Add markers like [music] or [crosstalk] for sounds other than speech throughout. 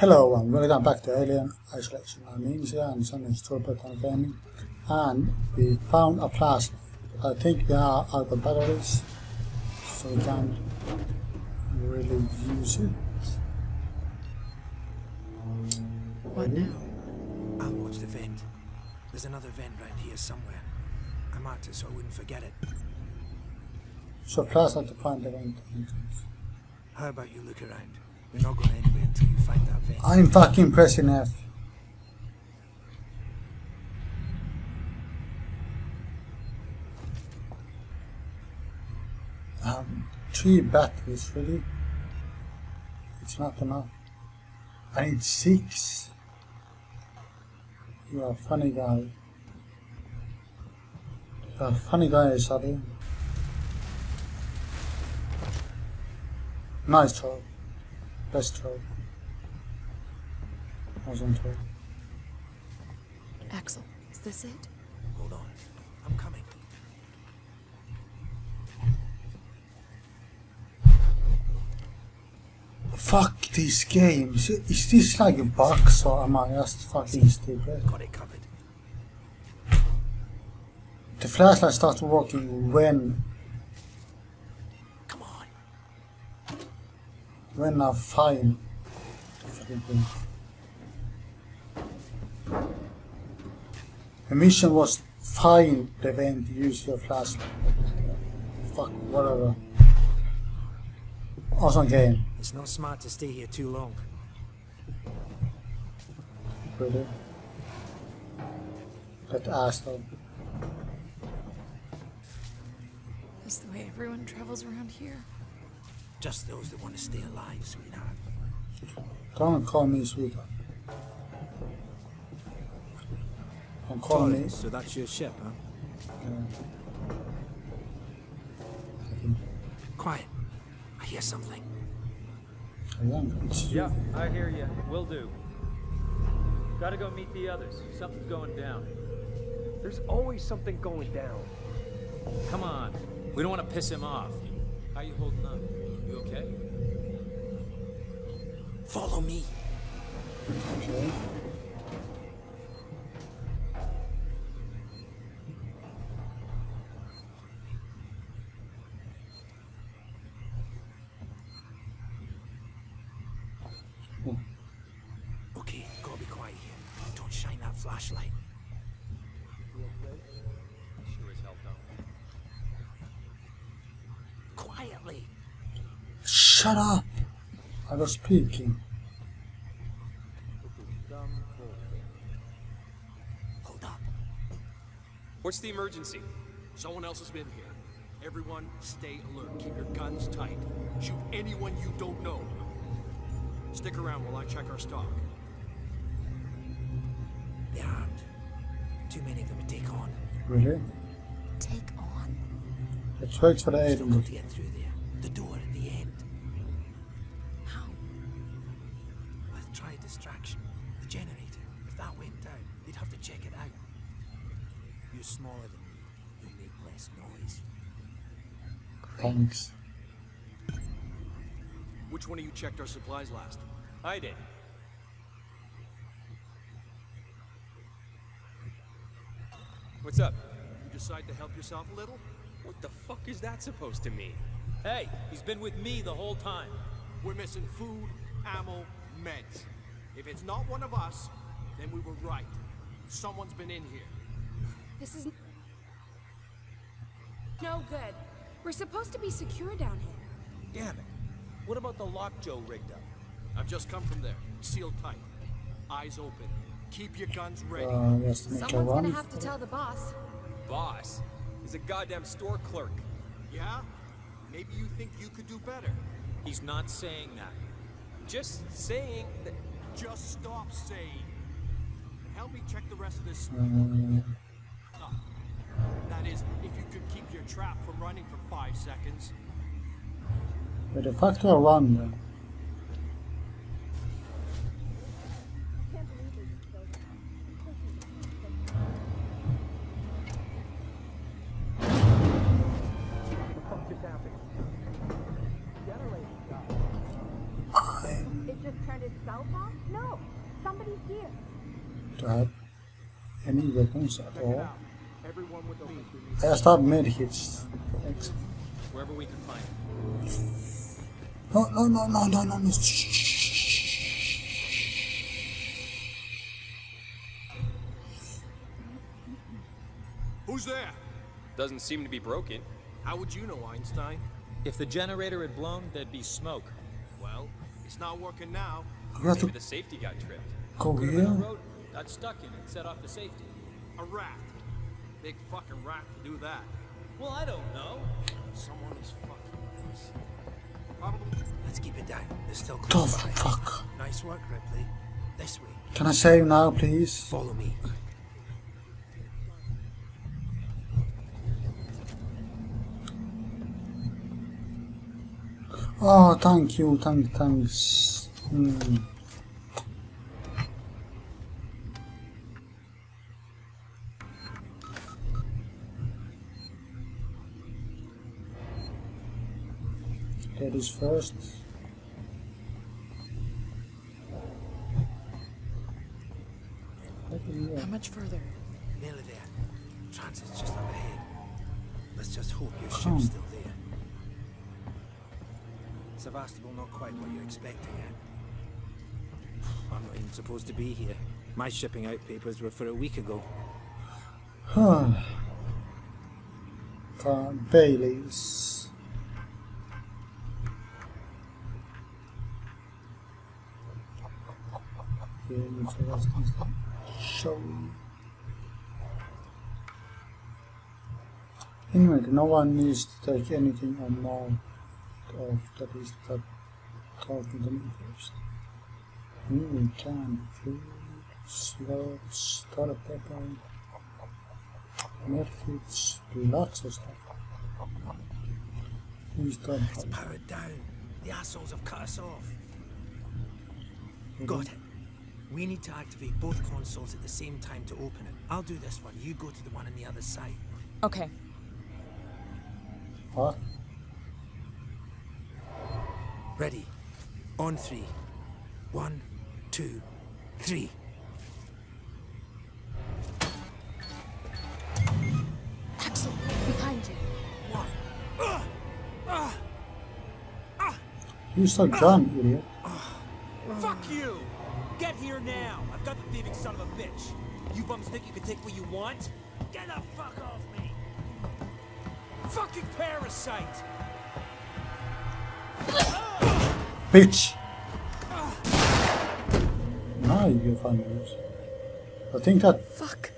Hello and welcome back to Alien Isolation. I'm Incia and Sunny Stupid on Gaming and we found a flashlight. I think we are out of batteries so we can't really use it. What now? I'll watch the vent. There's another vent right here somewhere. I marked it so I wouldn't forget it. So flashlight to find the vent entrance. How about you look around? We're not going anywhere until you find that vent. I'm fucking pressing F. Um, three batteries, really? It's not enough. I need six. You are a funny guy. You are a funny guy, Shadi. Nice throw. Best throw. Awesome throw. Axel, is this it? Hold on. I'm coming. Fuck these games. Is this like a box or am I just fucking stupid? Got it covered. The flashlight starts working when when I find the. The mission was find the vent, use your flashlight. Fuck, whatever. Awesome game, It's not smart to stay here too long. really. That asshole. Is the way everyone travels around here? Just those that want to stay alive, sweetheart. Don't call me sweetheart. Don't call me. So that's your ship, huh? uh, Quiet. I hear something. young. It's you. Yeah, I hear you. Will do. Gotta go meet the others. Something's going down. There's always something going down. Come on. We don't want to piss him off. How you holding up? Follow me. Was speaking. Hold up. What's the emergency? Someone else has been here. Everyone, stay alert. Keep your guns tight. Shoot anyone you don't know. Stick around while I check our stock. They're armed. Too many of them to take on. Really? Take on. Let's for the Still got to get through there. The door Thanks. Which one of you checked our supplies last? I did. What's up? You decide to help yourself a little? What the fuck is that supposed to mean? Hey, he's been with me the whole time. We're missing food, ammo, meds. If it's not one of us, then we were right. Someone's been in here. This is no good. We're supposed to be secure down here. Damn it. What about the lock Joe rigged up? I've just come from there. Sealed tight. Eyes open. Keep your guns ready. Uh, just make a Someone's gonna run. have to tell the boss. Boss. He's a goddamn store clerk. yeah? Maybe you think you could do better. He's not saying that. Just saying that. Just stop saying. And help me check the rest of this Uh, stuff. That is, if you could keep your trap from running for five seconds. where the fuck do I run then? just turned itself off? No, somebody's here. Do I have any weapons at all? Everyone with the I start med hits. Wherever we can find it. No, no, no, no, no, no, no. Who's there? Doesn't seem to be broken. How would you know, Einstein? If the generator had blown, there'd be smoke. Well, it's not working now. Maybe the safety got tripped. go Could have here. road, got stuck in it, set off the safety. A rat. Big fucking rat to do that. Well, I don't know. Someone is fucking with us. Probably. Let's keep it down. There's still The close by. fuck? Nice work, Ripley. This way. Can I save now, please? Follow me. Oh, thank you, thank, thanks. Hmm. Ladies first. Look at you. How much further? Nearly there. Transit's just up ahead. Let's just hope your Come. ship's still there. Sevastopol not quite what you're expecting yet. I'm not even supposed to be here. My shipping out papers were for a week ago. Huh. Uh, Bailey's. Okay, so that's the show. Anyway, no one needs to take anything on note of that is that talking to me first. Hmm, can food, slow, starter pepper. Medkits, lots of stuff. Please don't It's powered down. The assholes have cut us off. Got it. We need to activate both consoles at the same time to open it. I'll do this one. You go to the one on the other side. Okay. Huh? Ready. On three. One, two, three. Axel, behind you. Use so gun, idiot. Son of a bitch. You bums think you can take what you want? Get the fuck off me! Fucking parasite! Bitch! Now you can find this. I think that Fuck.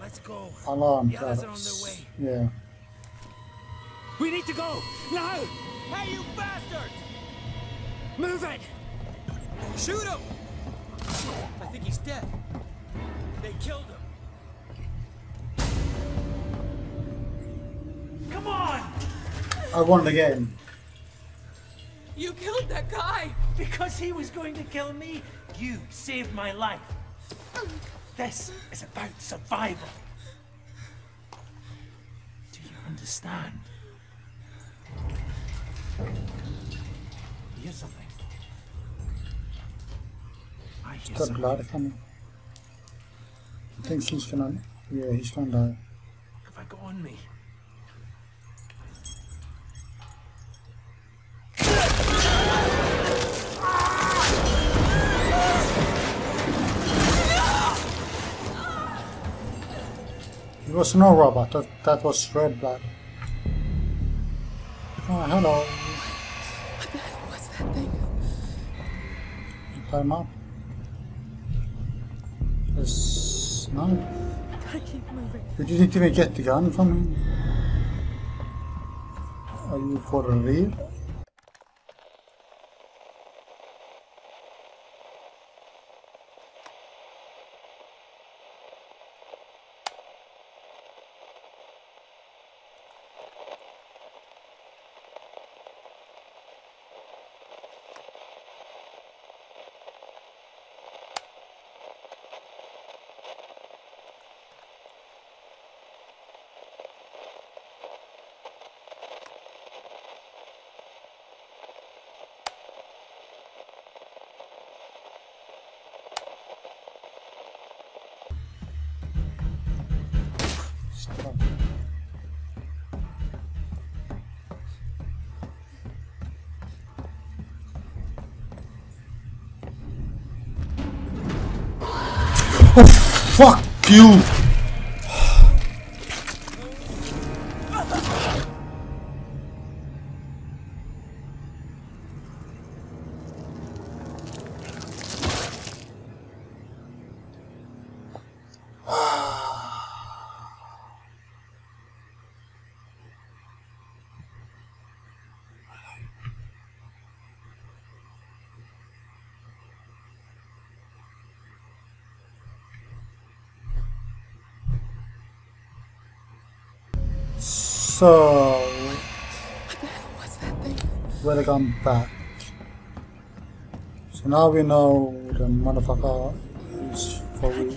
Let's go. alarm The others are on their way. Yeah. We need to go. Now! Hey, you bastard! Move it! Shoot him! I think he's dead. They killed him. Come on! I won the game. You killed that guy! Because he was going to kill me, you saved my life. This is about survival. Do you understand? Hear something? I hear Got something. Blood coming. I think he's gonna. Yeah, he's gonna die. Have I got on me? It was no robot. That, that was red blood. Oh, hello. What the hell was that thing? Climb up. Yes. No. Gotta keep moving. You didn't even get the gun from him. Are you for real? Oh, fuck you! So, What's that thing? welcome back. So now we know the motherfucker is for real.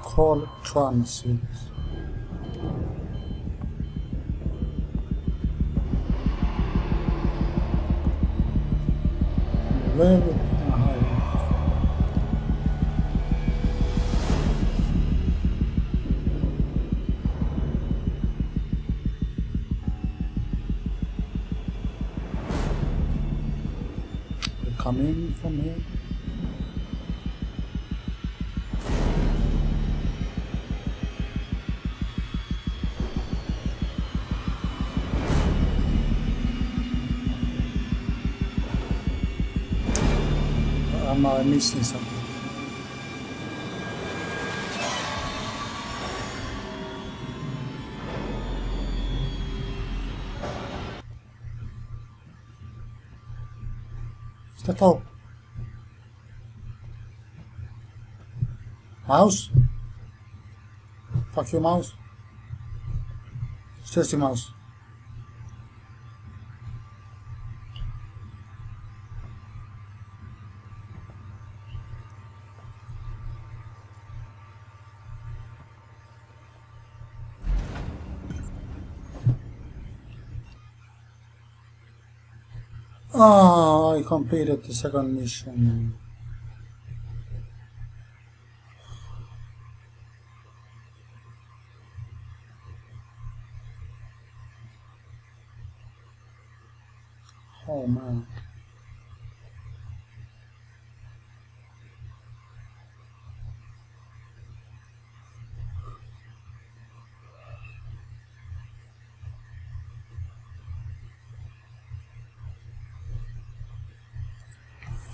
Call transit. Where Am I missing something? That all? Mouse? Fuck you, mouse. It's mouse. Ah, i kam pejret të se kanë.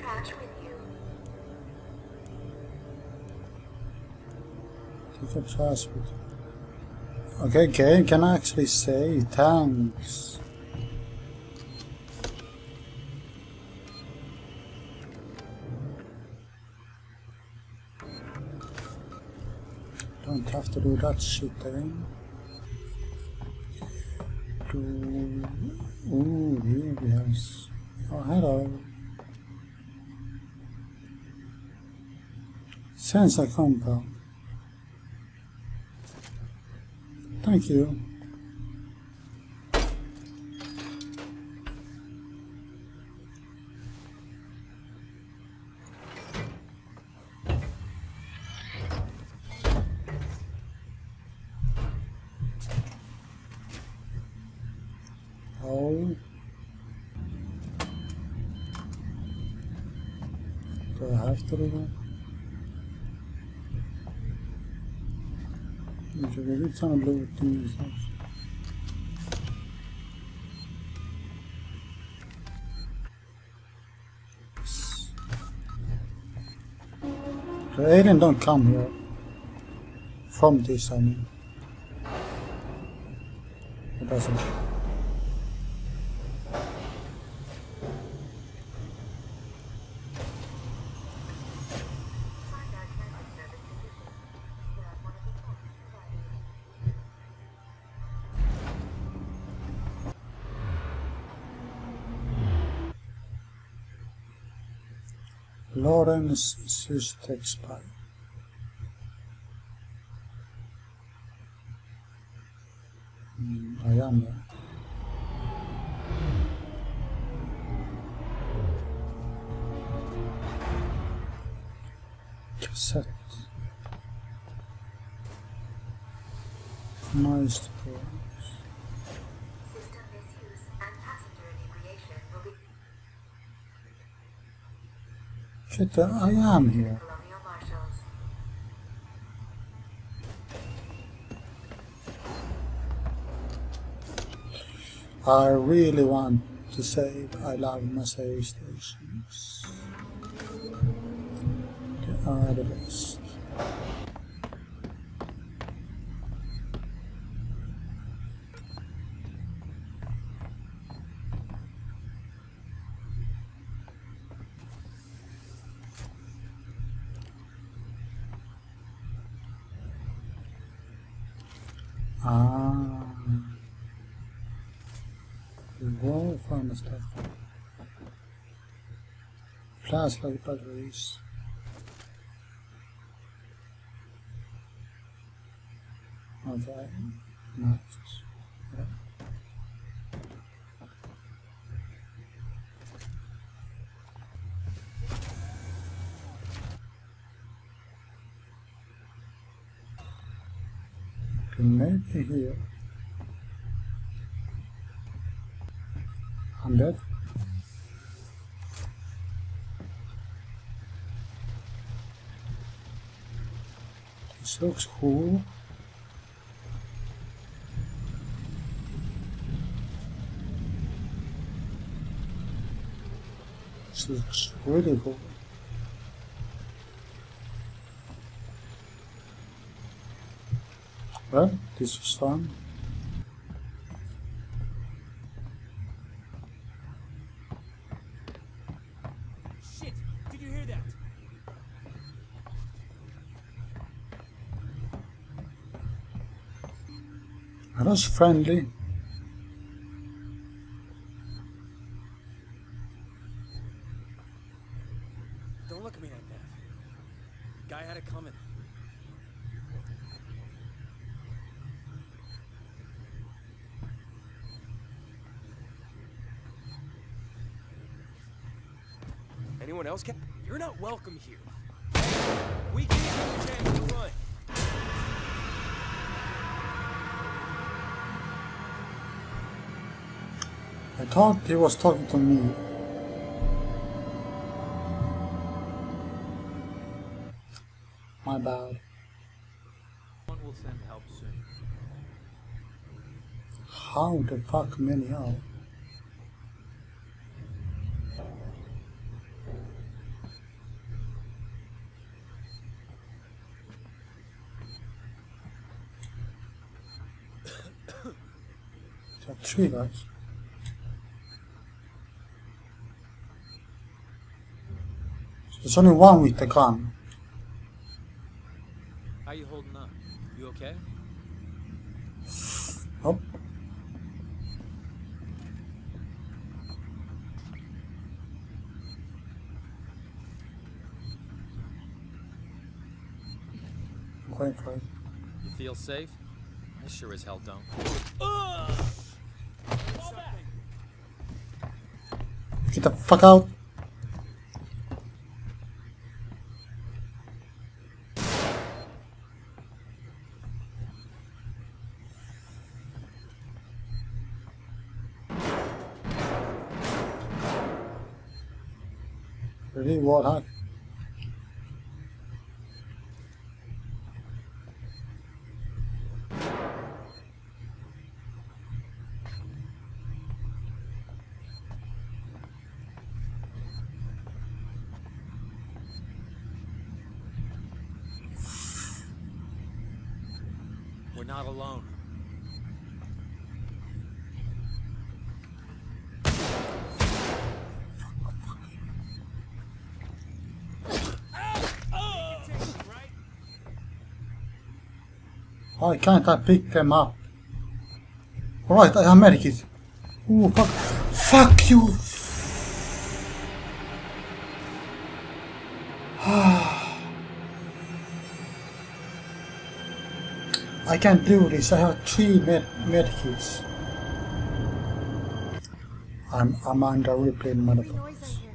trash with you. Take your trash with you. Okay, game can I actually say thanks. Have to do that shit again. Do ooh, here we have. Oh, hello. Sensor compound. Thank you. Do I have to do that? Co on był tym nie znaczy. The alien don't come here. From this, I mean. It doesn't. Lawrence Spy. Mm, I am there. Cassette. Nice Shit, I am here. I really want to save. I love my save stations. The best. Stuff. Flashlight batteries. Okay, nice. Yeah. Maybe here. I'm dead. This looks cool. This looks really cool. Well, this was fun. Those friendly? Don't look at me like that. Guy had it coming. Anyone else can? You're not welcome here. We gave you a chance to run. I thought he was talking to me. My bad. One will send help soon. How the fuck many are [coughs] three guys. There's only one with the gun. How you holding up? You okay? Oh, I'm going for it. You feel safe? I sure as hell don't. Get the fuck out. We're not alone. Why can't I pick them up? Alright, I have medikit. Ooh, fuck. Fuck you! [sighs] I can't do this. I have three med medkits. I'm Amanda Ripley, motherfuckers.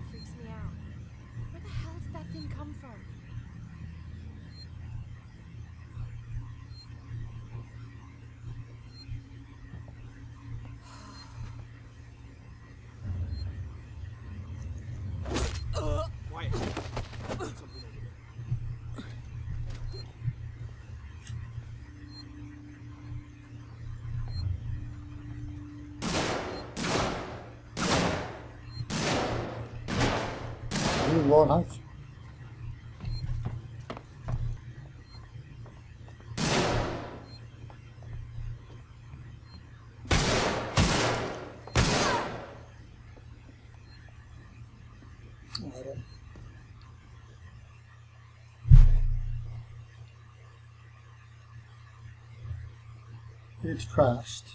It crashed.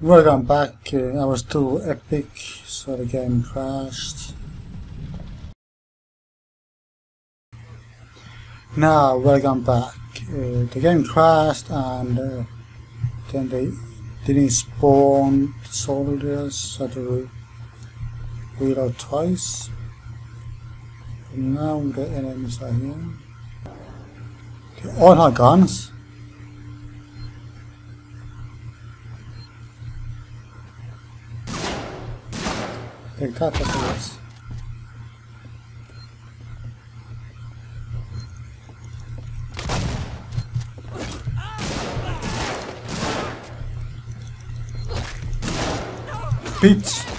Welcome back. Uh, I was too epic, so the game crashed. Now, welcome back. Uh, the game crashed and uh, then they didn't spawn soldiers, so to reload twice. And now the enemies are here. All have guns. Take that as a yes. Bitch!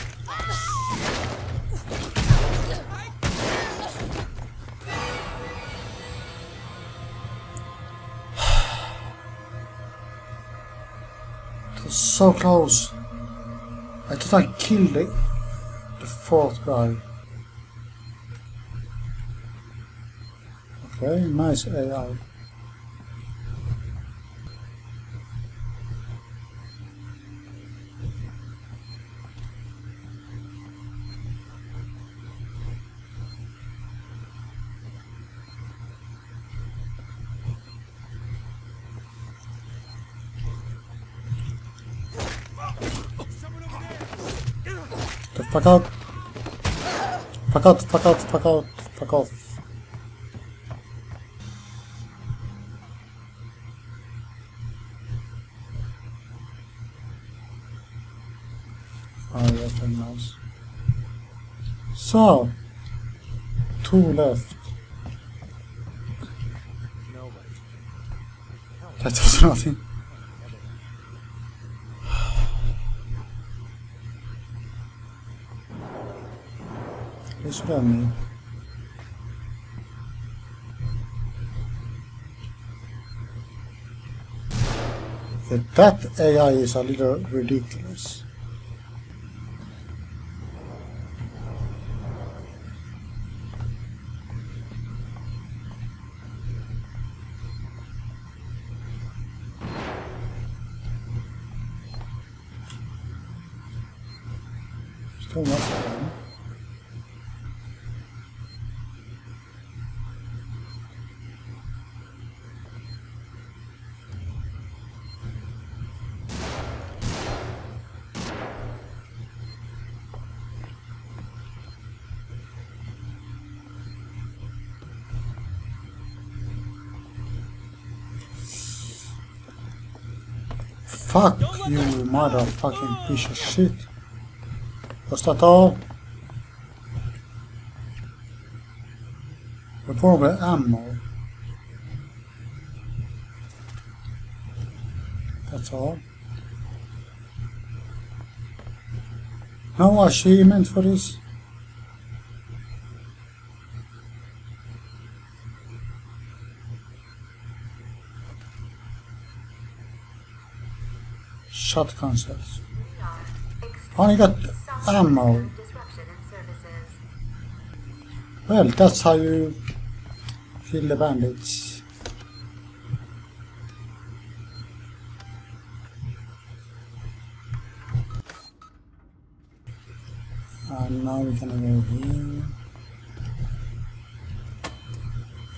So close. I thought I killed it the fourth guy. Okay, nice AI. Fuck out. Fuck out, fuck out, fuck out, fuck off. Oh, yeah, very nice. So, two left. Nobody. That was nothing. Should have that AI is a little ridiculous. Still Fuck you, motherfucking piece of shit. Was that all? Revolver ammo. That's all. No achievement for this? Shotgun are Only got ammo. Well, that's how you kill the bandits. And now we can go here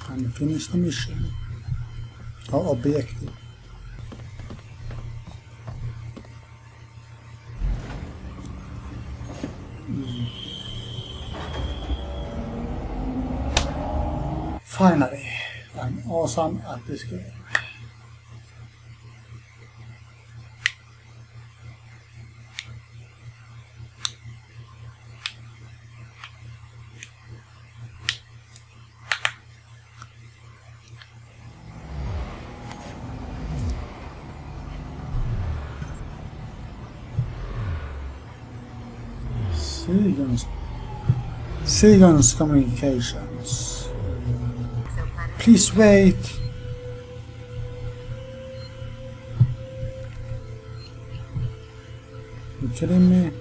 and finish the mission or objective. Finally, I'm awesome at this game. Seegson. Seegson Communications. Please wait. You kidding me?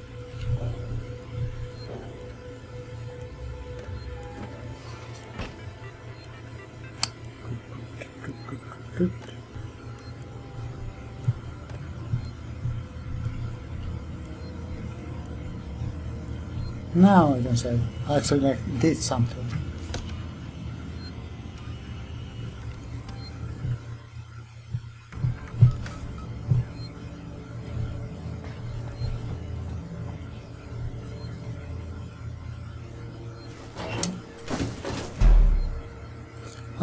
Now I can say I actually did something.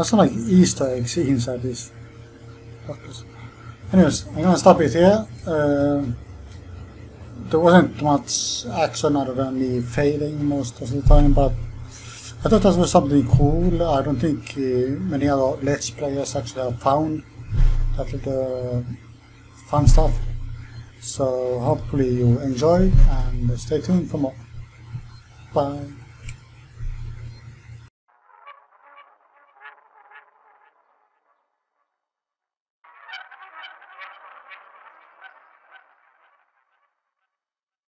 That's not like Easter eggs inside this. Anyways, I'm gonna stop it here. Um there wasn't much action other than me failing most of the time, but I thought that was something cool. I don't think uh, many other Let's Players actually have found that little fun stuff. So hopefully you enjoyed and stay tuned for more. Bye.